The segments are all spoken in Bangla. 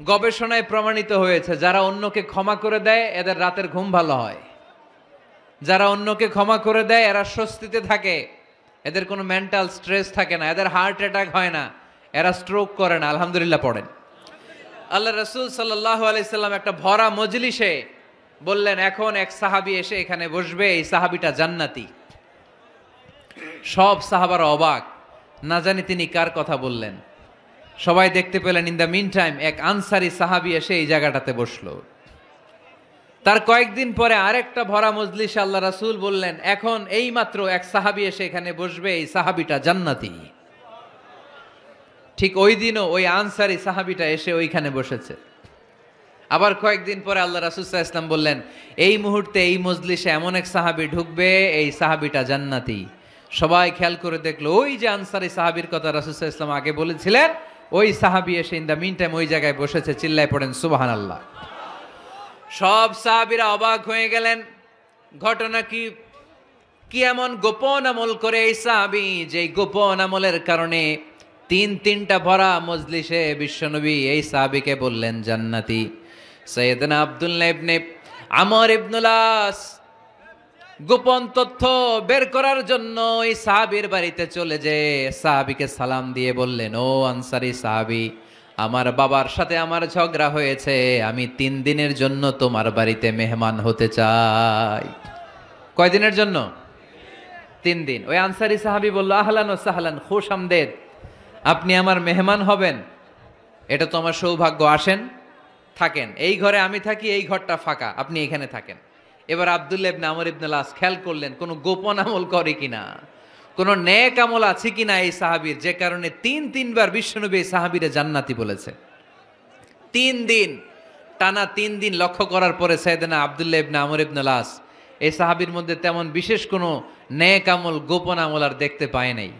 গবেষণায় প্রমাণিত হয়েছে, যারা অন্যকে ক্ষমা করে দেয়, এদের রাতের ঘুম ভালো হয়। যারা অন্যকে ক্ষমা করে দেয়, এরা স্বস্তিতে থাকে। এদের কোনো মেন্টাল স্ট্রেস থাকে না, এদের হার্ট অ্যাটাক হয় না। এরা স্ট্রোক করে না, আলহামদুলিল্লাহ পড়েন। আল্লাহ রসুল সাল্লাহ আলাইসাল্লাম একটা ভরা মজলিসে বললেন, এখন এক সাহাবি এসে এখানে বসবে, এই সাহাবিটা জান্নাতি। সব সাহাবার অবাক, না জানি তিনি কার কথা বললেন। সবাই দেখতে পেলেন ইন দ্য মিন টাইম এক আনসারি সাহাবি এসে এই জায়গাটাতে বসল। তার কয়েকদিন পরে আরেকটা ভরা মজলিস আল্লাহ রাসূল বললেন, এখন এই মাত্র এক সাহাবি এসে এখানে বসবে, এই সাহাবিটা জান্নাতি। ঠিক ওই দিনও ওই আনসারি সাহাবিটা এসে ওইখানে বসেছে। আবার কয়েকদিন পরে আল্লাহ রাসুল্লাহ ইসলাম বললেন, এই মুহূর্তে এই মজলিসে এমন এক সাহাবি ঢুকবে, এই সাহাবিটা জান্নাতি। সবাই খেয়াল করে দেখল, ওই যে আনসারি সাহাবির কথা রাসুল্লাহ ইসলাম আগে বলেছিলেন ওই সাহাবি এসে ইন দ্য মিন টাইম ওই জায়গায় বসেছে, চিল্লায় পড়েন সুবাহান আল্লাহ সব সাহাবিরা অবাক হয়ে গেলেন। ঘটনা কি? কি এমন গোপন আমল করে এই সাহাবি যে গোপন আমলের কারণে তিন তিনটা ভরা মজলিসে বিশ্বনবী এই সাহাবিকে বললেন, জান্নাতি। সৈয়দনা আব্দুল্লাহ ইবনে আমর ইবনুলাস গোপন তথ্য বের করার জন্য এই সাহাবির বাড়িতে চলে যে সাহাবিকে সালাম দিয়ে বললেন, ও আনসারি সাহাবি, আমার বাবার সাথে আমার ঝগড়া হয়েছে, আমি তিন দিনের জন্য তোমার বাড়িতে মেহমান হতে চাই। কয়দিনের জন্য? তিন দিন। ওই আনসারি সাহাবি বলল, আহলান ও সাহলান, খুশ আমদেদ, আপনি আমার মেহমান হবেন, এটা তো আমার সৌভাগ্য, আসেন, থাকেন। এই ঘরে আমি থাকি, এই ঘরটা ফাঁকা, আপনি এখানে থাকেন। এবার আবদুল্লাহ ইবনে আমর ইবনে লাস খেয়াল করলেন, কোনো গোপন আমল করে কিনা? কোনো নেক আমল আছে কিনা এই সাহাবীর? যে কারণে তিন তিনবার বিশ্বনবী এই সাহাবীরে জান্নাতি বলেছে। তিন দিন, টানা তিন দিন লক্ষ্য করার পরে সাইদেনা আবদুল্লাহ ইবনে আমর ইবনে লাস এই সাহাবীর মধ্যে তেমন বিশেষ কোনো নেক আমল, গোপন আমল আর দেখতে পায় নাই।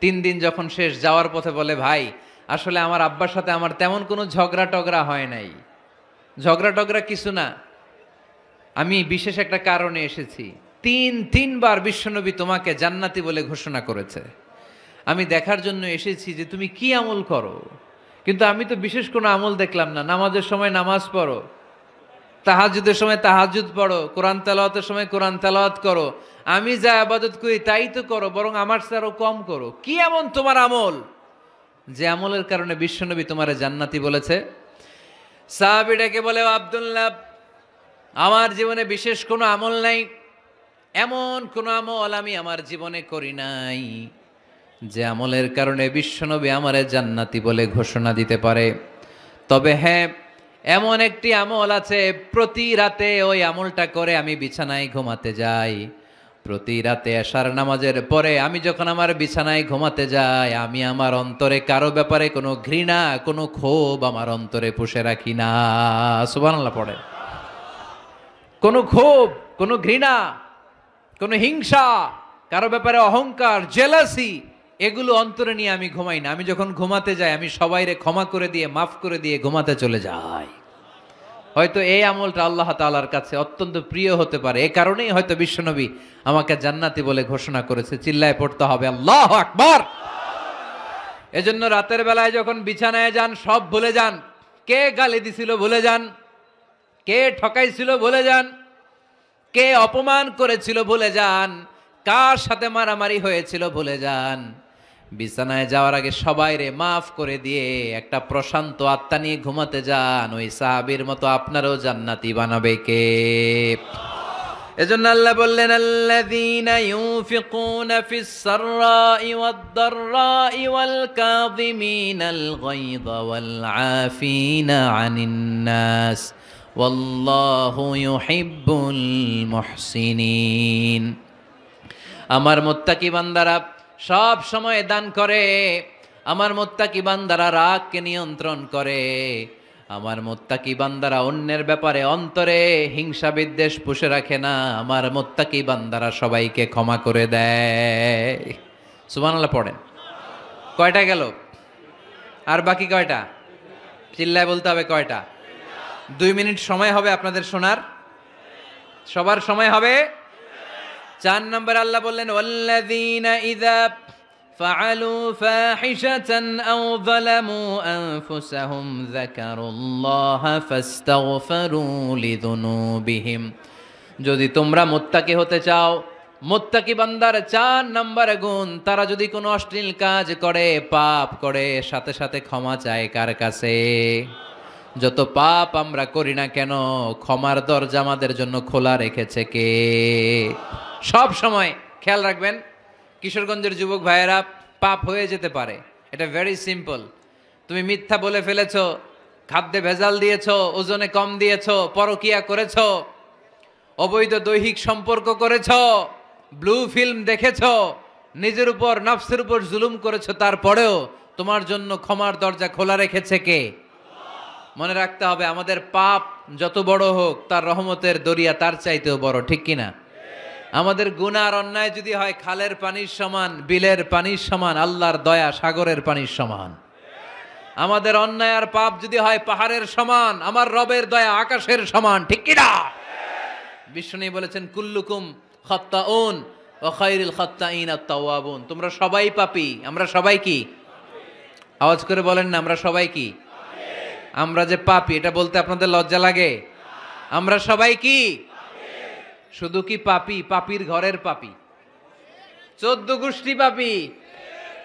তিন দিন যখন শেষ যাওয়ার পথে বলে, ভাই, আসলে আমার আব্বার সাথে আমার তেমন কোনো ঝগড়া টগড়া হয় নাই। ঝগড়া টগড়া কিছু না। আমি বিশেষ একটা কারণে এসেছি। তিন, তিনবার বিশ্বনবী তোমাকে জান্নাতি বলে ঘোষণা করেছে। আমি দেখার জন্য এসেছি যে তুমি কি আমল করো। কিন্তু আমি তো বিশেষ কোনো আমল দেখলাম না। নামাজের সময় নামাজ পড়ো। তাহাজুদের সময় তাহাজুদ পড়ো। কোরআন তেলাওয়াতের সময় কোরআন তেলাওয়াত করো। আমি যা আবাদত করি তাই তো করো, বরং আমার আরও কম করো। কি এমন তোমার আমল? যে আমলের কারণে বিশ্বনবী তোমার জান্নাতি বলেছে। সাহাবিটাকে বলে আবদুল্লাহ আমার জীবনে বিশেষ কোনো আমল নাই, এমন কোনো আমল আমি আমার জীবনে করি নাই, যে আমলের কারণে বিশ্বনবী আমারে জান্নাতি বলে ঘোষণা দিতে পারে। তবে হ্যাঁ এমন একটি আমল আছে, প্রতি রাতে ওই আমলটা করে আমি বিছানায় ঘুমাতে যাই। প্রতি রাতে আসার নামাজের পরে আমি যখন আমার বিছানায় ঘুমাতে যাই, আমি আমার অন্তরে কারও ব্যাপারে কোনো ঘৃণা, কোনো ক্ষোভ আমার অন্তরে পুষে রাখি না। সুবহানাল্লাহ পড়ে কোনো ক্ষোভ, কোনো ঘৃণা, কোনো হিংসা, কারও ব্যাপারে অহংকার জেলাসি এগুলো অন্তরে নিয়ে আমি ঘুমাই না। আমি যখন ঘুমাতে যাই, আমি সবাইরে ক্ষমা করে দিয়ে, মাফ করে দিয়ে ঘুমাতে চলে যাই। হয়তো এই আমলটা আল্লাহ তালার কাছে অত্যন্ত প্রিয় হতে পারে। এ কারণেই হয়তো বিশ্বনবী আমাকে জান্নাতি বলে ঘোষণা করেছে, চিল্লায় পড়তে হবে, আল্লাহ আকবার! এজন্য রাতের বেলায় যখন বিছানায় যান, সব ভুলে যান। কে গালি দিছিল, ভুলে যান। কে ঠকাইছিল ভুলে যান? কে অপমান করেছিল ভুলে যান? কার সাথে মারামারি হয়েছিল ভুলে যান? বিছানায় যাওয়ার আগে সবাই রে মাফ করে দিয়ে একটা প্রশান্ত আত্মা নিয়ে ঘুমাতে যান। ওই সাহাবির মতো আপনারও জান্নাতি বানাবে কে? এজন্য আল্লাহ বললেন, আল্লাযীনা ইউফিকুনা ফিস সাররাই ওয়াদ দাররাই ওয়াল কাযিমিনাল গায়যা ওয়াল আফিনা আনিন নাস। ওয়াল্লাহু ইউহিব্বুল মুহসিনিন। আমার মোত্তাকি বান্দারা সব সময় দান করে, আমার মোত্তাকি বান্দারা রাগকে নিয়ন্ত্রণ করে, আমার মোত্তাকি বান্দারা অন্যের ব্যাপারে অন্তরে হিংসা বিদ্বেষ পুষে রাখে না, আমার মোত্তাকি বান্দারা সবাইকে ক্ষমা করে দেয়। সুবহানাল্লাহ পড়েন। কয়টা গেল? আর বাকি কয়টা? চিল্লায় বলতে হবে কয়টা? দুই মিনিট সময় হবে আপনাদের শোনার সবার সময় হবে চার নম্বর আল্লাহ বললেন ওয়াল্লাযীনা ইযা فعلوا فاحشة أو ظلموا أنفسهم ذكروا الله فاستغفروا لذنوبهم যদি তোমরা মোত্তাকি হতে চাও মোত্তাকি বান্দার চার নম্বরে গুণ তারা যদি কোনো অশ্লীল কাজ করে পাপ করে সাথে সাথে ক্ষমা চায় কার কাছে যত পাপ আমরা করি না কেন, ক্ষমার দরজা আমাদের জন্য খোলা রেখেছে কে? সব সময় খেয়াল রাখবেন, কিশোরগঞ্জের যুবক ভাইয়েরা, পাপ হয়ে যেতে পারে। এটা ভেরি সিম্পল তুমি মিথ্যা বলে ফেলেছ, খাদ্যে ভেজাল দিয়েছ, ওজনে কম দিয়েছ, পরকিয়া করেছ, অবৈধ দৈহিক সম্পর্ক করেছ ব্লু ফিল্ম দেখেছ, নিজের উপর, নফসের উপর জুলুম করেছ, তারপরেও তোমার জন্য ক্ষমার দরজা খোলা রেখেছে কে? মনে রাখতে হবে, আমাদের পাপ যত বড় হোক, তার রহমতের দরিয়া তার চাইতেও বড়, ঠিক কিনা আমাদের গুনার অন্যায় যদি হয়, খালের পানির সমান, বিলের পানির সমান, আল্লাহর দয়া সাগরের পানির সমান। আমাদের অন্যায় আর পাপ যদি হয়, পাহাড়ের সমান, আমার রবের দয়া আকাশের সমান, ঠিক কিনা বিষ্ণু বলেছেন, কুল্লুকুম খত্তাউন ও খাইরুল খত্তাইন আত্তাওয়াবুন। তোমরা সবাই পাপি, আমরা সবাই কি? আওয়াজ করে বলেন না, আমরা সবাই কি? আমরা যে পাপি, এটা বলতে আপনাদের লজ্জা লাগে? আমরা সবাই কি? শুধু কি পাপি? পাপির ঘরের পাপি। চোদ্দ গোষ্ঠী পাপি।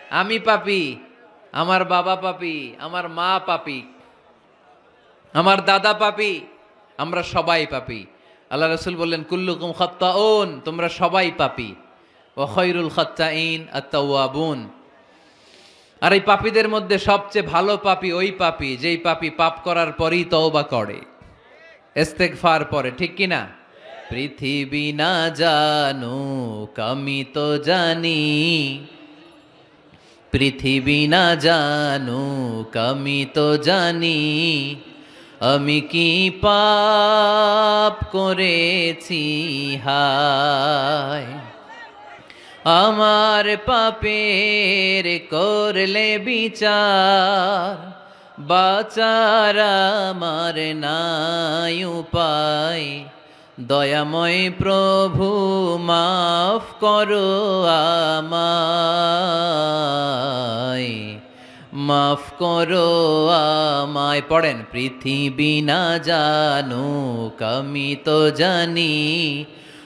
আমি পাপি, আমার বাবা পাপি, আমার মা পাপি, আমার দাদা পাপি, আমরা সবাই পাপি। আল্লাহ রসুল বললেন, কুল্লুকুম খত্তাউন তোমরা সবাই পাপি। ও খৈরুল খত্তাইন আত্তাউয়াবুন আর এই পাপীদের মধ্যে সবচেয়ে ভালো পাপি ওই পাপি যেই পাপি পাপ করার পরই তওবা করে। ইস্তেগফার পরে, ঠিক কি না? পৃথিবী না জানুক, আমি তো জানি। পৃথিবী না জানুক, আমি তো জানি। আমি কি পাপ করেছি, হায়। আমার পাপের করলে বিচার, বাচার আমার নাই উপায়। দয়াময় প্রভু, মাফ করো আমায়। মাফ করো আমায়। পড়েন, পৃথিবী না জানুক, আমি তো জানি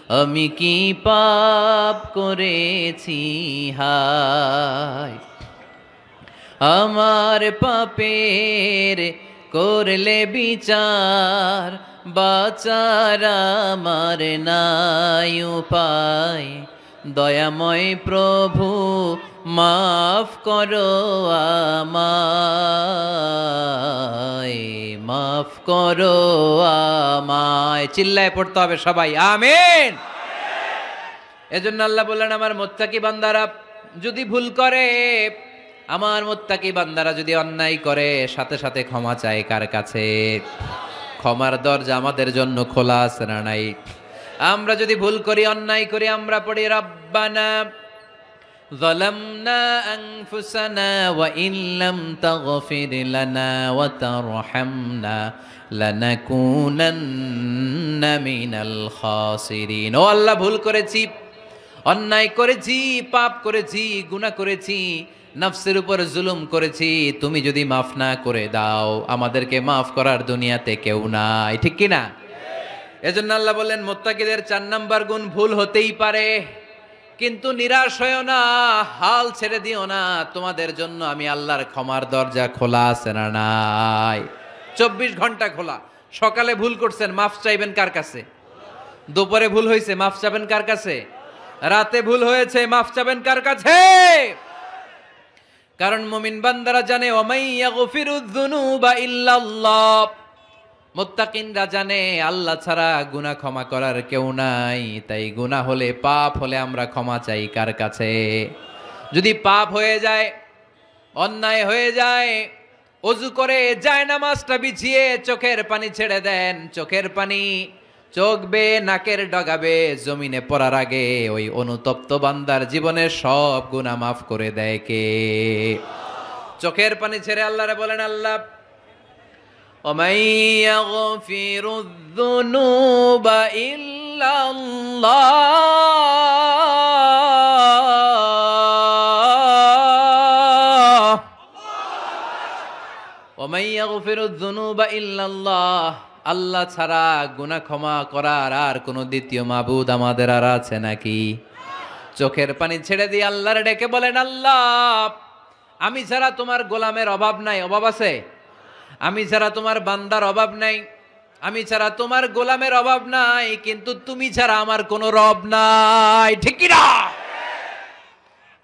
আমি কি পাপ করেছি? হায়। আমার পাপের করলে বিচার বাচার আমার নাই উপায়। দয়াময় প্রভু, মাফ করো আমায়, মাফ করো আমায়। চিল্লায় পড়তে হবে সবাই, আমেন। এজন্য আল্লাহ বললেন, আমার মোত্তাকি বান্দারা যদি ভুল করে, আমার মোত্তাকি বান্দারা যদি অন্যায় করে, সাথে সাথে ক্ষমা চায় কার কাছে? ক্ষমার দরজা আমাদের জন্য খোলা আছে না নাই? আমরা যদি ভুল করি অন্যায় করি আমরা পড়ি রব্বানা ظلمنا أنفسنا وإن لم تغفر لنا وترحمنا لنكونن من الخاسرين ও আল্লাহ ভুল করেছি অন্যায় করেছি পাপ করেছি গুনাহ করেছি নফসের উপর জুলুম করেছি তুমি যদি মাফ না করে দাও আমাদেরকে মাফ করার দুনিয়াতে কেউ নাই ঠিক কি না এজন্য আল্লাহ বললেন, মোত্তাকিদের চার নাম্বার গুণ ভুল হতেই পারে। কিন্তু নিরাশ হয়েও না, হাল ছেড়ে দিও না। তোমাদের জন্য আমি আল্লাহর ক্ষমার দরজা খোলা আছে না নাই? চব্বিশ ঘণ্টা খোলা। সকালে ভুল করছেন, মাফ চাইবেন কার কাছে? দুপুরে ভুল হয়েছে মাফ চাবেন কার কাছে? রাতে ভুল হয়েছে, মাফ চাবেন কার কাছে? কারণ মুমিন বান্দারা জানে ওমাইয়া গফিরুদ্দুনুবা ইল্লাল্লাহ। মোত্তাকিনরা জানে, আল্লাহ ছাড়া গুনাহ ক্ষমা করার কেউ নাই। তাই গুনাহ হলে পাপ হলে আমরা ক্ষমা চাই কার কাছে? যদি পাপ হয়ে যায়, অন্যায় হয়ে যায়, অজু করে যায় নামাজটা বিছিয়ে চোখের পানি ছেড়ে দেন, চোখের পানি চোখ বে নাকের ডগাবে, জমিনে পড়ার আগে ওই অনুতপ্ত বান্দার জীবনের সব গুনাহ মাফ করে দেয় কে? চোখের পানি ছেড়ে আল্লাহরে বলেন, আল্লাহ ومن يغفر الذنوب إلا الله ومن يغفر الذنوب إلا الله আল্লাহ ছাড়া গুনা ক্ষমা করার আর কোনো দ্বিতীয় মাবুদ আমাদের আর আছে নাকি? চোখের পানি ছেড়ে দিয়ে আল্লাহরে ডেকে বলেন, আল্লাহ, আমি ছাড়া তোমার গোলামের অভাব নাই, অভাব আছে? আমি ছাড়া তোমার বান্দার অভাব নাই। আমি ছাড়া তোমার গোলামের অভাব নাই, কিন্তু তুমি ছাড়া আমার কোনো রব নাই। ঠিক না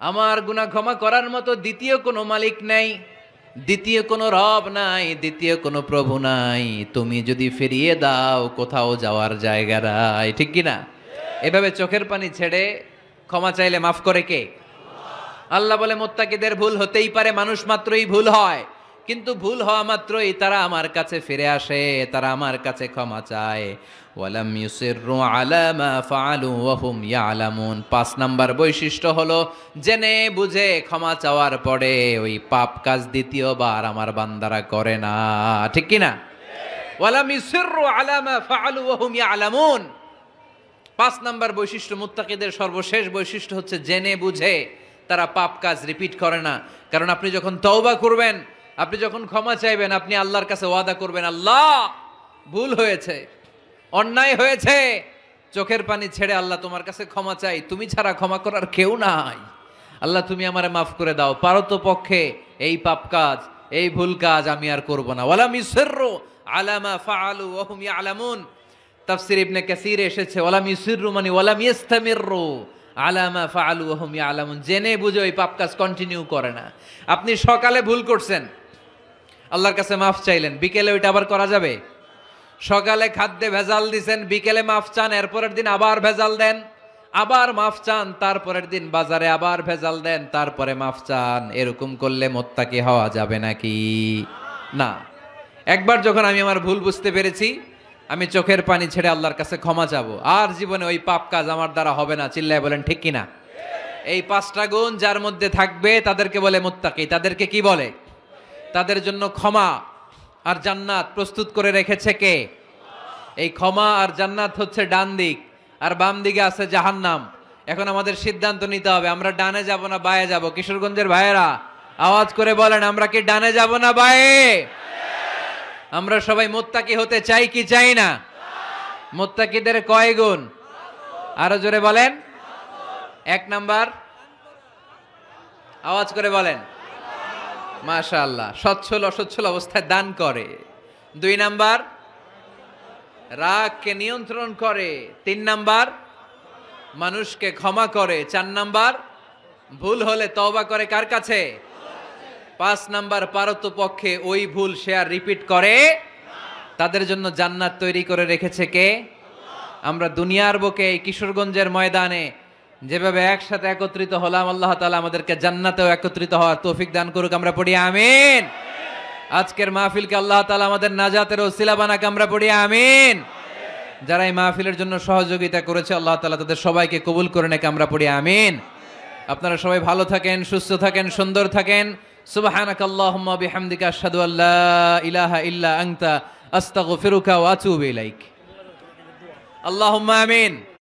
আমার গুনাহ ক্ষমা করার মতো দ্বিতীয় কোনো মালিক নাই, দ্বিতীয় কোনো রব নাই, দ্বিতীয় কোনো প্রভু নাই। তুমি যদি ফিরিয়ে দাও, কোথাও যাওয়ার জায়গা নাই। ঠিক কি না এভাবে চোখের পানি ছেড়ে ক্ষমা চাইলে মাফ করে কে? আল্লাহ বলে, মোত্তাকিদের ভুল হতেই পারে, মানুষ মাত্রই ভুল হয়। কিন্তু ভুল হওয়া মাত্রই তারা আমার কাছে ফিরে আসে, তারা আমার কাছে ক্ষমা চায়। পাঁচ নাম্বার বৈশিষ্ট্য হলো, জেনে বুঝে ক্ষমা চাওয়ার পরে ওই পাপ কাজ দ্বিতীয়বার আমার বান্দারা করে না। ঠিক কি না ওয়ালাম ইউসিররু আলা মা ফাআলু ওয়া হুম ইয়ালামুন। পাঁচ নাম্বার বৈশিষ্ট্য, মুত্তাকিদের সর্বশেষ বৈশিষ্ট্য হচ্ছে, জেনে বুঝে তারা পাপ কাজ রিপিট করে না। কারণ আপনি যখন তওবা করবেন আপনি যখন ক্ষমা চাইবেন, আপনি আল্লাহর কাছে ওয়াদা করবেন, আল্লাহ ভুল হয়েছে, অন্যায় হয়েছে, চোখের পানি ছেড়ে আল্লাহ তোমার কাছে ক্ষমা চাই, তুমি ছাড়া ক্ষমা করার কেউ নাই। আল্লাহ, তুমি আমার মাফ করে দাও। পারো তো পক্ষে এই পাপ কাজ, এই ভুল কাজ আমি আর করব না। ওয়ালাম ইউসিররু আলামা ফাআলু ওয়া হুম ইয়ালামুন। তাফসির ইবনে কাসির এসেছে, ওয়ালাম ইউসিররু মানে ওয়ালাম ইস্তামিররু আলামা ফাআলু ওয়া হুম ইয়ালামুন। জেনে বুঝে ওই পাপ কাজ কন্টিনিউ করে না। আপনি সকালে ভুল করছেন আল্লাহর কাছে মাফ চাইলেন, বিকেলে ওইটা আবার করা যাবে? সকালে খাদ্যে ভেজাল দিছেন, বিকেলে মাফ চান, এরপরের দিন আবার ভেজাল দেন, আবার মাফ চান, তারপরের দিন বাজারে আবার ভেজাল দেন, তারপরে মাফ চান। এরকম করলে মোত্তাকি হওয়া যাবে নাকি? না। একবার যখন আমি আমার ভুল বুঝতে পেরেছি, আমি চোখের পানি ছেড়ে আল্লাহর কাছে ক্ষমা যাব আর জীবনে ওই পাপ কাজ আমার দ্বারা হবে না, চিল্লায় বলেন, ঠিক কিনা? এই পাঁচটা গুণ যার মধ্যে থাকবে, তাদেরকে বলে মুত্তাকি। তাদেরকে কি বলে? তাদের জন্য ক্ষমা আর জান্নাত প্রস্তুত করে রেখেছে কে? এই ক্ষমা আর জান্নাত হচ্ছে ডান দিক, আর বাম দিকে আছে জাহান্নাম। এখন আমাদের সিদ্ধান্ত নিতে হবে, আমরা ডানে যাব না বায়ে যাব? কিশোরগঞ্জের ভাইয়েরা, আওয়াজ করে বলেন, আমরা কি ডানে যাব না বায়ে? আমরা সবাই মোত্তাকি হতে চাই কি চাই না? মোত্তাকিদের কয় গুণ? আরও জোরে বলেন। এক নাম্বার। আওয়াজ করে বলেন। মাশা আল্লাহ সচ্ছল অসচ্ছল অবস্থায় দান করে। দুই নাম্বার, রাগকে নিয়ন্ত্রণ করে। তিন নাম্বার, মানুষকে ক্ষমা করে। চার নাম্বার, ভুল হলে তওবা করে কার কাছে? পাঁচ নাম্বার, পারত পক্ষে ওই ভুল সে আর রিপিট করে। তাদের জন্য জান্নাত তৈরি করে রেখেছে কে? আমরা দুনিয়ার বুকে এই কিশোরগঞ্জের ময়দানে যেভাবে একসাথে একত্রিত হলাম, আল্লাহ তালা আমাদেরকে জান্নাতেও একত্রিত হওয়ার তৌফিক দান করুক, আমরা পড়ি, আমিন। আজকের মাহফিলকে আল্লাহ তালা আমাদের নাজাতের ওসিলা বানাকে, আমরা পড়ি, আমিন। যারা এই মাহফিলের জন্য সহযোগিতা করেছে, আল্লাহ তালা তাদের সবাইকে কবুল করে নাকি, আমরা পড়ি, আমিন। আপনারা সবাই ভালো থাকেন, সুস্থ থাকেন, সুন্দর থাকেন। সুবহানাক আল্লাহুম্মা বিহামদিকা, আশহাদু আল্লা ইলাহা ইল্লা আনতা, আস্তাগফিরুকা ওয়া আতুবু ইলাইক। আল্লাহুম্মা আমিন।